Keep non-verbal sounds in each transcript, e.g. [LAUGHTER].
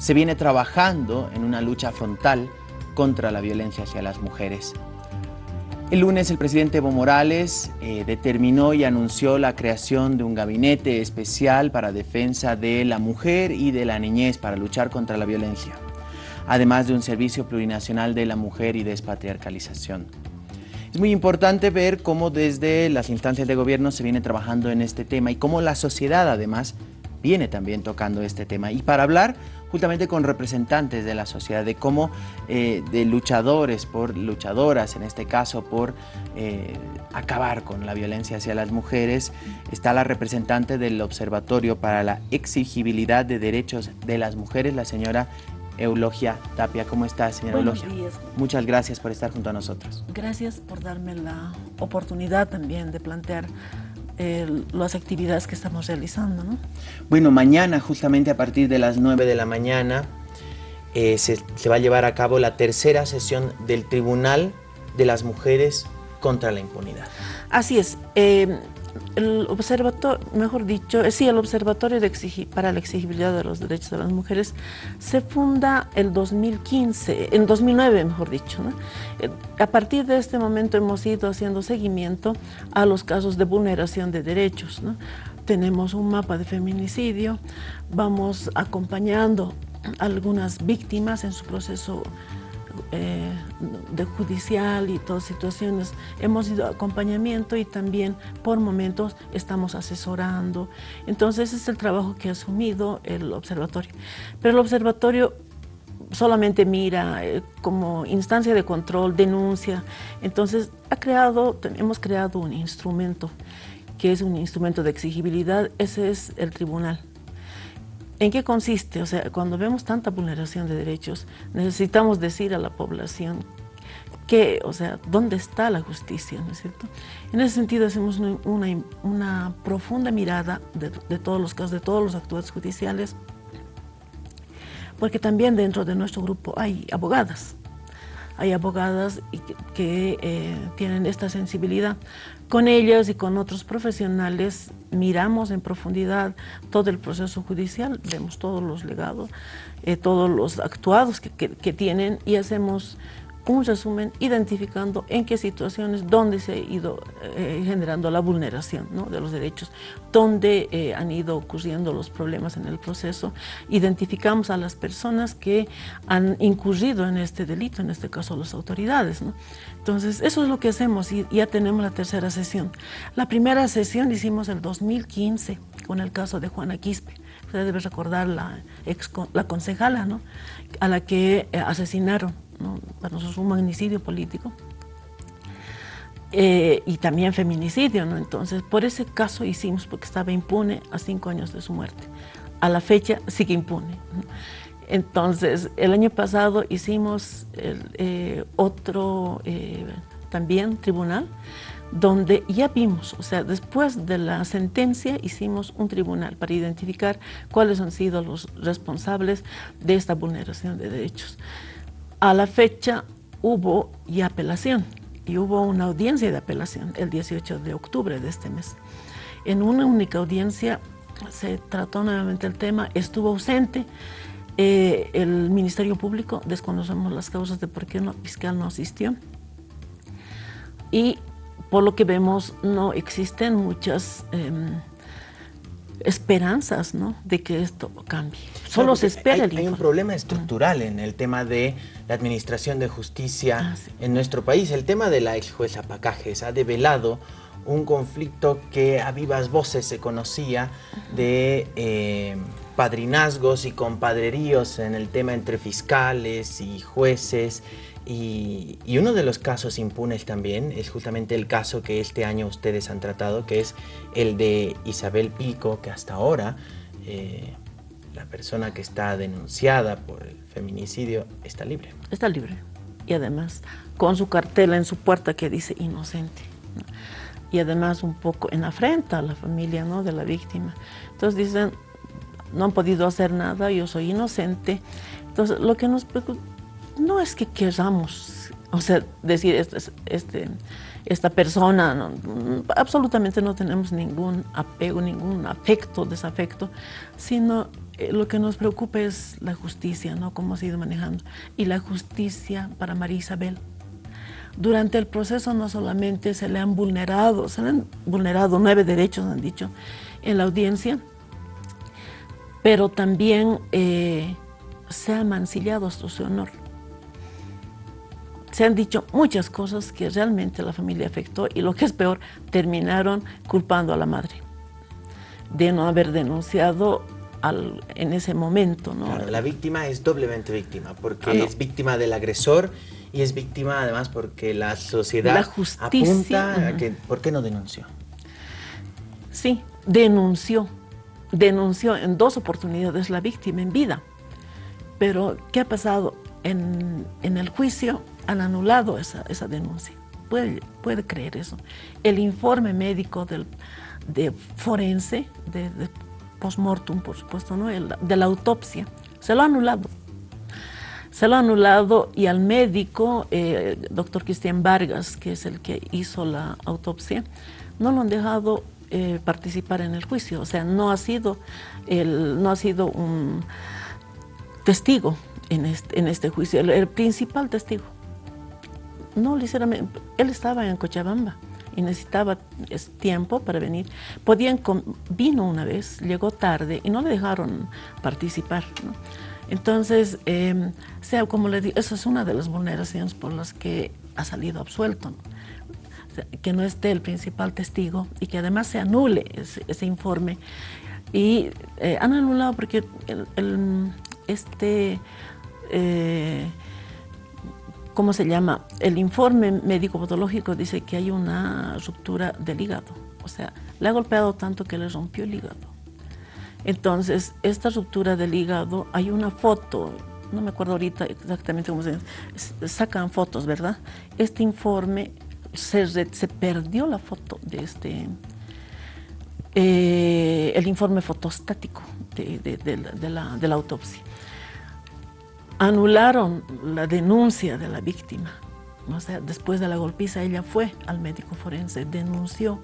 se viene trabajando en una lucha frontal contra la violencia hacia las mujeres. El lunes el presidente Evo Morales eh, determinó y anunció la creación de un gabinete especial para defensa de la mujer y de la niñez para luchar contra la violencia, además de un servicio plurinacional de la mujer y despatriarcalización. Es muy importante ver cómo desde las instancias de gobierno se viene trabajando en este tema y cómo la sociedad además viene también tocando este tema. Y para hablar justamente con representantes de la sociedad, de cómo eh, de luchadores, por luchadoras, en este caso por eh, acabar con la violencia hacia las mujeres, está la representante del Observatorio para la Exigibilidad de Derechos de las Mujeres, la señora Eulogia Tapia. ¿Cómo estás, señora Buenos Eulogia? Días. Muchas gracias por estar junto a nosotros. Gracias por darme la oportunidad también de plantear eh, las actividades que estamos realizando. ¿no? Bueno, mañana, justamente a partir de las 9 de la mañana, eh, se, se va a llevar a cabo la tercera sesión del Tribunal de las Mujeres contra la Impunidad. Así es. eh, el observatorio, mejor dicho, eh, sí, el Observatorio para la Exigibilidad de los Derechos de las Mujeres se funda el 2015, en 2009, mejor dicho. Eh, A partir de este momento hemos ido haciendo seguimiento a los casos de vulneración de derechos. ¿no? Tenemos un mapa de feminicidio, vamos acompañando a algunas víctimas en su proceso eh, de judicial y todas situaciones. Hemos ido a acompañamiento y también por momentos estamos asesorando. Entonces ese es el trabajo que ha asumido el observatorio. Pero el observatorio solamente mira eh, como instancia de control, denuncia. Entonces ha creado, hemos creado un instrumento que es un instrumento de exigibilidad, ese es el tribunal. ¿En qué consiste? O sea, cuando vemos tanta vulneración de derechos, necesitamos decir a la población que, o sea, dónde está la justicia, ¿no es cierto? En ese sentido hacemos una, una- profunda mirada de, de todos los casos, de todos los actuales judiciales, porque también dentro de nuestro grupo hay abogadas, hay abogadas que, eh, tienen esta sensibilidad. Con ellas y con otros profesionales miramos en profundidad todo el proceso judicial, vemos todos los legados, eh, todos los actuados que- que tienen y hacemos un resumen identificando en qué situaciones, dónde se ha ido eh, generando la vulneración de los derechos, dónde eh, han ido ocurriendo los problemas en el proceso. Identificamos a las personas que han incurrido en este delito, en este caso las autoridades. Entonces, eso es lo que hacemos y ya tenemos la tercera sesión. La primera sesión hicimos el 2015 con el caso de Juana Quispe. Usted debe recordar la, ex, la concejala a la que eh, asesinaron. ¿No? Para nosotros un magnicidio político. Eh, y también feminicidio, ¿no? Entonces, por ese caso hicimos, porque estaba impune a cinco años de su muerte. A la fecha sigue impune. ¿no? Entonces, el año pasado hicimos el, eh, otro eh, también tribunal, donde ya vimos, o sea, después de la sentencia hicimos un tribunal para identificar cuáles han sido los responsables de esta vulneración de derechos. A la fecha hubo ya apelación y hubo una audiencia de apelación el 18 de octubre de este mes. En una única audiencia se trató nuevamente el tema, estuvo ausente eh, el Ministerio Público, desconocemos las causas de por qué no, fiscal no asistió. Y por lo que vemos no existen muchas eh, esperanzas ¿no? de que esto cambie. Solo Claro, se espera hay, el hay un problema estructural en el tema de la administración de justicia Ah, sí. en nuestro país. El tema de la ex jueza Pacajes ha develado un conflicto que a vivas voces se conocía de eh, padrinazgos y compadreríos en el tema entre fiscales y jueces. Y, uno de los casos impunes también es justamente el caso que este año ustedes han tratado, que es el de Isabel Pico, que hasta ahora eh, la persona que está denunciada por el feminicidio está libre. Está libre. Y además, con su cartela en su puerta que dice inocente. ¿no? Y además un poco en afrenta a la familia ¿no? de la víctima. Entonces dicen, no han podido hacer nada, yo soy inocente. Entonces, lo que nos preocupa no es que queramos, o sea, decir, este, este, esta persona, absolutamente no tenemos ningún apego, ningún afecto, desafecto, sino eh, lo que nos preocupa es la justicia, ¿no? Cómo se ha ido manejando. Y la justicia para María Isabel. Durante el proceso no solamente se le han vulnerado, se le han vulnerado nueve derechos, han dicho, en la audiencia, pero también eh, se ha mancillado su honor. Se han dicho muchas cosas que realmente la familia afectó y lo que es peor, terminaron culpando a la madre de no haber denunciado al, en ese momento. ¿no? Claro, la víctima es doblemente víctima, porque ah, es víctima del agresor y es víctima además porque la sociedad la apunta a que, ¿por qué no denunció? Sí, denunció, denunció en dos oportunidades la víctima en vida. Pero, ¿qué ha pasado? En, en el juicio han anulado esa, esa denuncia. Puede, puede creer eso. El informe médico del, de forense, de, de post-mortem, por supuesto, ¿no? de la autopsia, se lo ha anulado. Se lo ha anulado y al médico, eh, doctor Cristian Vargas, que es el que hizo la autopsia, no lo han dejado eh, participar en el juicio. O sea, no ha sido, el, no ha sido un testigo en este, en este juicio, el, principal testigo. No, ligeramente, él estaba en Cochabamba y necesitaba tiempo para venir. Podían, vino una vez, llegó tarde y no le dejaron participar. Entonces, em, sea como le digo, esa es una de las vulneraciones por las que ha salido absuelto. que no esté el principal testigo y que además se anule ese, informe. Y eh, han anulado porque este eh, ¿cómo se llama? El informe médico-patológico dice que hay una ruptura del hígado. O sea, le ha golpeado tanto que le rompió el hígado. Entonces, esta ruptura del hígado, hay una foto, no me acuerdo ahorita exactamente cómo se sacan fotos, ¿verdad? Este informe, se, se perdió la foto de este, eh, el informe fotostático de la autopsia anularon la denuncia de la víctima. Después de la golpiza ella fue al médico forense, denunció.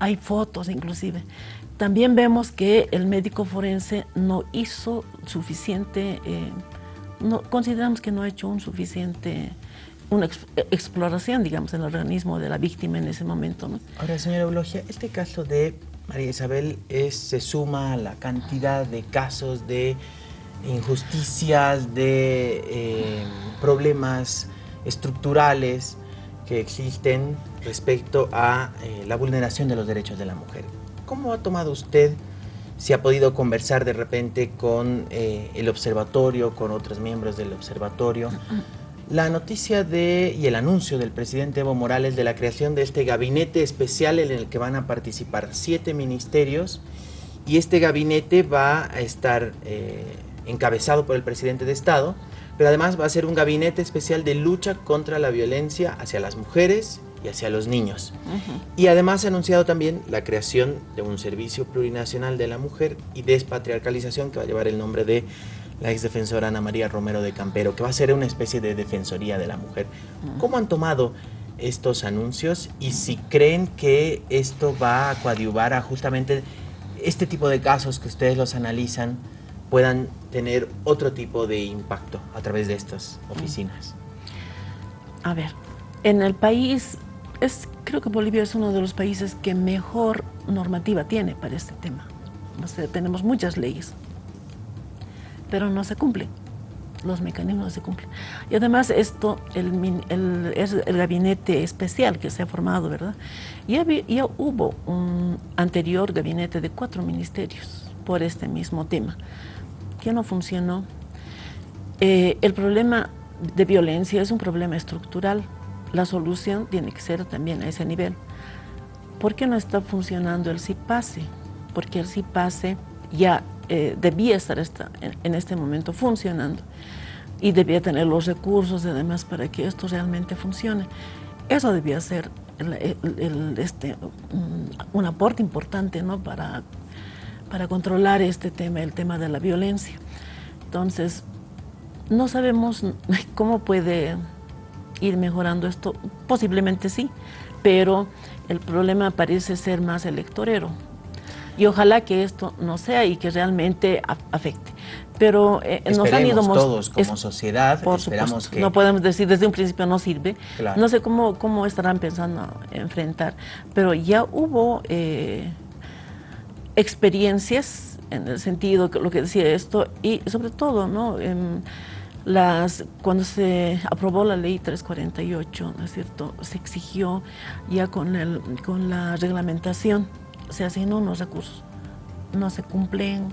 Hay fotos inclusive. También vemos que el médico forense no hizo suficiente, eh, no, consideramos que no ha hecho un suficiente, una exploración, digamos, en el organismo de la víctima en ese momento. Ahora, señora Eulogia, este caso de María Isabel es, se suma a la cantidad de casos de injusticias, de eh, problemas estructurales que existen respecto a eh, la vulneración de los derechos de la mujer. ¿Cómo ha tomado usted, si ha podido conversar de repente con eh, el observatorio, con otros miembros del observatorio, la noticia de y el anuncio del presidente Evo Morales de la creación de este gabinete especial en el que van a participar siete ministerios y este gabinete va a estar encabezado por el presidente de Estado, pero además va a ser un gabinete especial de lucha contra la violencia hacia las mujeres y hacia los niños. Y además ha anunciado también la creación de un servicio plurinacional de la mujer y despatriarcalización que va a llevar el nombre de la ex defensora Ana María Romero de Campero, que va a ser una especie de defensoría de la mujer. ¿Cómo han tomado estos anuncios y si creen que esto va a coadyuvar a justamente este tipo de casos que ustedes los analizan? Puedan tener otro tipo de impacto a través de estas oficinas? A ver, en el país, es, creo que Bolivia es uno de los países que mejor normativa tiene para este tema. tenemos muchas leyes, pero no se cumplen. Los mecanismos no se cumplen. Y además esto el, el, el gabinete especial que se ha formado, ¿verdad? Ya, ya hubo un anterior gabinete de cuatro ministerios por este mismo tema que no funcionó. Eh, el problema de violencia es un problema estructural. La solución tiene que ser también a ese nivel. ¿Por qué no está funcionando el CIPASE? Porque el CIPASE ya eh, debía estar en, este momento funcionando y debía tener los recursos y demás para que esto realmente funcione. Eso debía ser este, un, aporte importante ¿no? para para controlar este tema, el tema de la violencia. Entonces, no sabemos [LAUGHS] cómo puede ir mejorando esto, posiblemente sí, pero el problema parece ser más electorero. Y ojalá que esto no sea y que realmente afecte. Pero eh, nos han ido todos como sociedad, por esperamos que... No podemos decir desde un principio no sirve. No sé cómo, cómo estarán pensando enfrentar, pero ya hubo eh, experiencias en el sentido que lo que decía esto y sobre todo, ¿no? las, cuando se aprobó la ley 348, ¿no es cierto? Se exigió ya con, el, con la reglamentación, se asignó unos recursos, no se cumplen,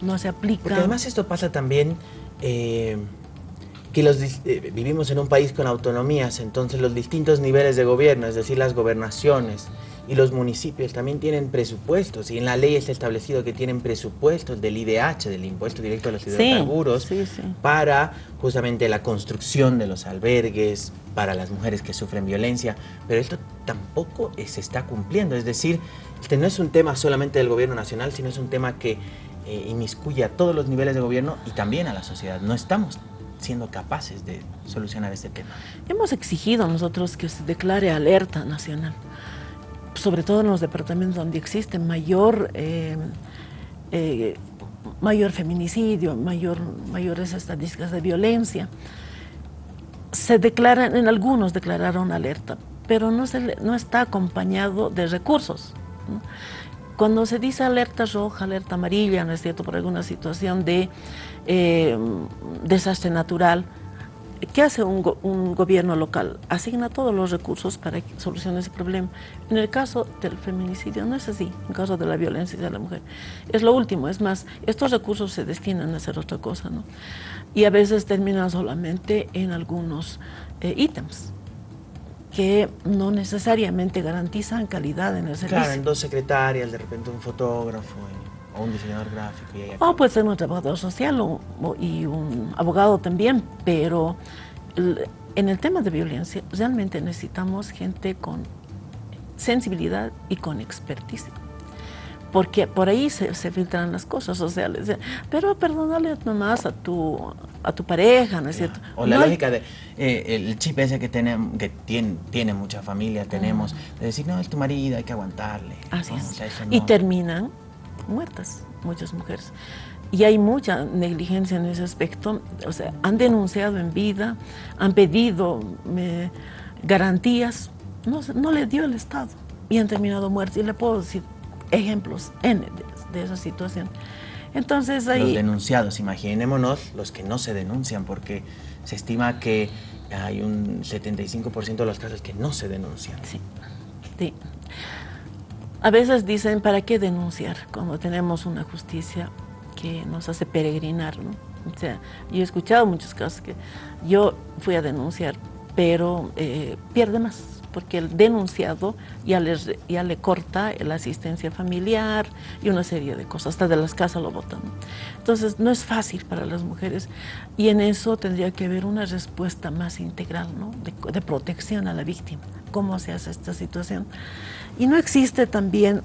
no se aplican. Porque además esto pasa también eh, que los, eh, vivimos en un país con autonomías, entonces los distintos niveles de gobierno, es decir, las gobernaciones, y los municipios también tienen presupuestos y en la ley está establecido que tienen presupuestos del IDH, del Impuesto Directo a los Hidrocarburos, para justamente la construcción de los albergues, para las mujeres que sufren violencia, pero esto tampoco se está cumpliendo, es decir, este no es un tema solamente del gobierno nacional, sino es un tema que eh, inmiscuye a todos los niveles de gobierno y también a la sociedad. No estamos siendo capaces de solucionar este tema. Hemos exigido nosotros que se declare alerta nacional sobre todo en los departamentos donde existe mayor, eh, eh, mayor feminicidio, mayor, mayores estadísticas de violencia. Se declaran, en algunos declararon alerta, pero no, se, no está acompañado de recursos. Cuando se dice alerta roja, alerta amarilla, ¿no es cierto?, por alguna situación de eh, desastre natural, ¿Qué hace un, gobierno local? Asigna todos los recursos para solucionar ese problema. En el caso del feminicidio no es así, en el caso de la violencia de la mujer. Es lo último, es más, estos recursos se destinan a hacer otra cosa, ¿no? Y a veces terminan solamente en algunos eh, ítems que no necesariamente garantizan calidad en el servicio. Claro, en dos secretarias, de repente un fotógrafo o un diseñador gráfico. Y o puede ser un trabajador social y un abogado también, pero en el tema de violencia realmente necesitamos gente con sensibilidad y con expertise. Porque por ahí se, filtran las cosas, o sea, pero perdónale nomás a tu, a tu pareja, ¿no es cierto? O la lógica de eh, el chip ese que, tenemos, que tiene, tiene mucha familia, tenemos, de decir, no, es tu marido, hay que aguantarle. Así es. Y terminan muertas, muchas mujeres. Y hay mucha negligencia en ese aspecto. O sea, han denunciado en vida, han pedido garantías, no, no le dio el Estado y han terminado muertas. Y le puedo decir ejemplos N de, esa situación. Entonces ahí... Los denunciados, imaginémonos los que no se denuncian, porque se estima que hay un 75% de los casos que no se denuncian. Sí, sí. A veces dicen, ¿para qué denunciar cuando tenemos una justicia que nos hace peregrinar? ¿no? O sea, yo he escuchado muchos casos que yo fui a denunciar, pero eh, pierde más, porque el denunciado ya le, ya le corta la asistencia familiar y una serie de cosas, hasta de las casas lo votan. Entonces, no es fácil para las mujeres y en eso tendría que haber una respuesta más integral, ¿no? de, de protección a la víctima. ¿Cómo se hace esta situación? Y no existe también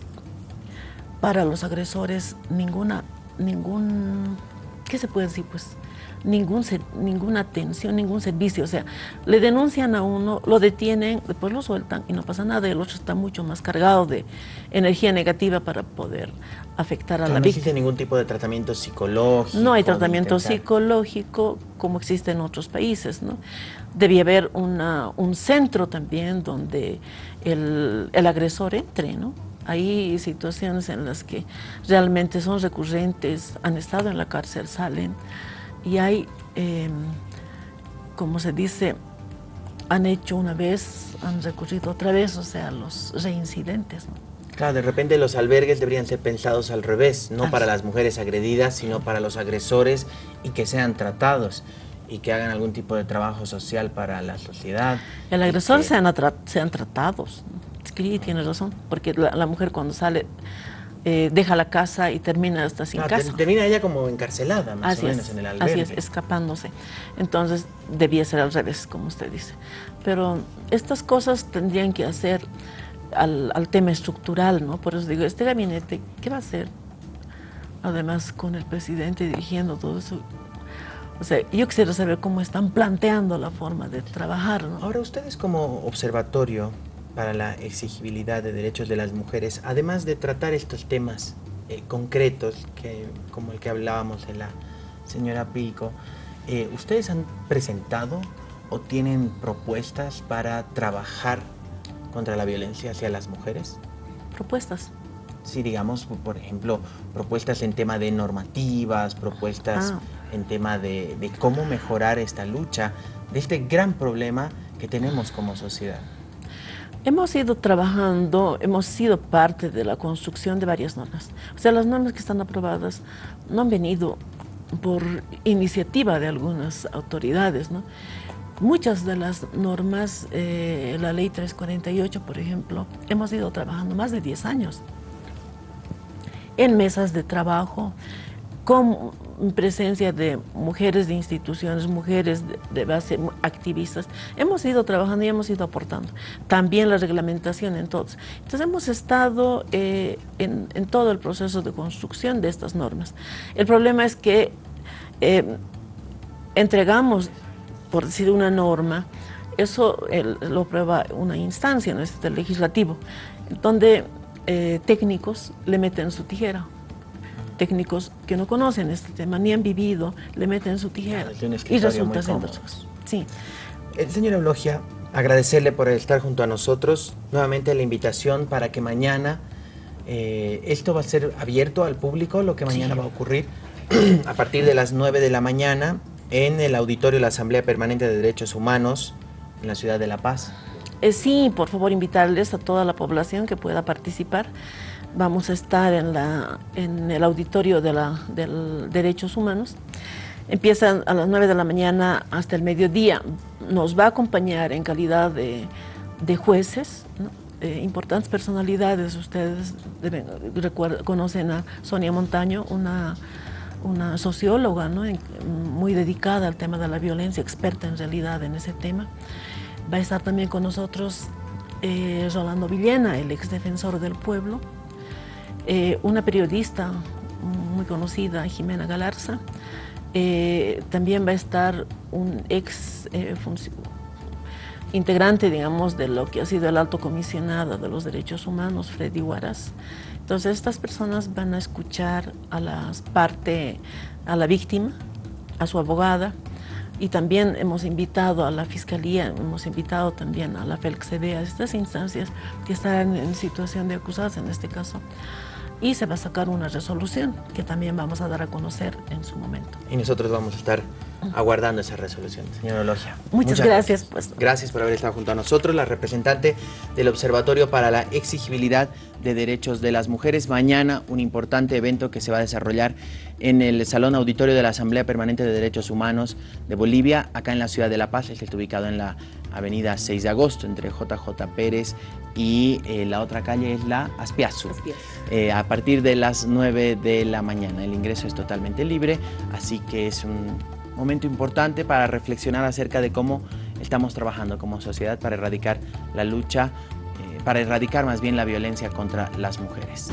para los agresores ninguna, ningún, ¿qué se puede decir? Pues ningún, ninguna atención, ningún servicio. O sea, le denuncian a uno, lo detienen, después lo sueltan y no pasa nada. El otro está mucho más cargado de energía negativa para poder afectar a la víctima. No existe ningún tipo de tratamiento psicológico. No hay tratamiento psicológico como existe en otros países. ¿no? Debía haber una, un centro también donde el, el agresor entre, ¿no? Hay situaciones en las que realmente son recurrentes, han estado en la cárcel, salen y hay, em, como se dice, han hecho una vez, han recurrido otra vez, o sea, los reincidentes. ¿no? Claro, de repente los albergues deberían ser pensados al revés, no para las mujeres agredidas, sino para los agresores y que sean tratados y que hagan algún tipo de trabajo social para la sociedad. El agresor sean, sean tratados. Sí, tienes razón, porque la, mujer cuando sale eh, deja la casa y termina hasta sin casa. Termina ella como encarcelada, más o menos, en el albergue. Así es, escapándose. Entonces, debía ser al revés, como usted dice. Pero estas cosas tendrían que hacer al, al tema estructural, ¿no? Por eso digo, este gabinete, ¿qué va a hacer? Además, con el presidente dirigiendo todo eso, o sea, yo quisiera saber cómo están planteando la forma de trabajar. ¿no? Ahora, ustedes como observatorio para la exigibilidad de derechos de las mujeres, además de tratar estos temas eh, concretos, que, como el que hablábamos de la señora Pico, eh, ¿ustedes han presentado o tienen propuestas para trabajar contra la violencia hacia las mujeres? Propuestas. Sí, digamos, por ejemplo, propuestas en tema de normativas, propuestas ah. en tema de, de cómo mejorar esta lucha, de este gran problema que tenemos como sociedad. Hemos ido trabajando, hemos sido parte de la construcción de varias normas. O sea, las normas que están aprobadas no han venido por iniciativa de algunas autoridades, ¿no? Muchas de las normas, eh, la ley 348, por ejemplo, hemos ido trabajando más de 10 años en mesas de trabajo, con presencia de mujeres de instituciones, mujeres de, base, activistas. Hemos ido trabajando y hemos ido aportando. También la reglamentación en todos. Entonces hemos estado eh, en, todo el proceso de construcción de estas normas. El problema es que eh, entregamos, por decir una norma, eso lo prueba una instancia, ¿no? este legislativo, donde eh, técnicos le meten su tijera técnicos que no conocen este tema ni han vivido le meten su tijera. Y resulta siendo sí. Eh, señora Eulogia agradecerle por estar junto a nosotros. Nuevamente la invitación para que mañana eh, esto va a ser abierto al público lo que mañana va a ocurrir [CLEARS THROAT] a partir de las 9 de la mañana en el auditorio de la Asamblea Permanente de Derechos Humanos en la ciudad de La Paz. Eh, sí, por favor, invitarles a toda la población que pueda participar. Vamos a estar en, la, en el auditorio de la del Derechos Humanos. Empieza a las 9 de la mañana hasta el mediodía. Nos va a acompañar en calidad de, de jueces, importantes personalidades. Ustedes deben, conocen a Sonia Montaño, una una socióloga ¿no? muy dedicada al tema de la violencia, experta en realidad en ese tema. Va a estar también con nosotros eh, Rolando Villena, el ex defensor del pueblo, eh, una periodista muy conocida, Jimena Galarza. Eh, también va a estar un ex integrante, digamos, de lo que ha sido el alto comisionado de los derechos humanos, Freddy Huaras. Entonces estas personas van a escuchar a la parte, a la víctima, a su abogada, y también hemos invitado a la Fiscalía, hemos invitado también a la FELCCB, a estas instancias que están en situación de acusadas en este caso, y se va a sacar una resolución que también vamos a dar a conocer en su momento. Y nosotros vamos a estar aguardando esa resolución, señora Logia. Muchas, gracias. Pues. Gracias por haber estado junto a nosotros, la representante del Observatorio para la Exigibilidad de Derechos de las Mujeres. Mañana un importante evento que se va a desarrollar en el Salón Auditorio de la Asamblea Permanente de Derechos Humanos de Bolivia, acá en la ciudad de La Paz, está ubicado en la avenida 6 de agosto, entre JJ Pérez y eh, la otra calle es la Aspiazu. Eh, a partir de las 9 de la mañana. El ingreso es totalmente libre, así que es un momento importante para reflexionar acerca de cómo estamos trabajando como sociedad para erradicar la lucha, eh, para erradicar más bien la violencia contra las mujeres.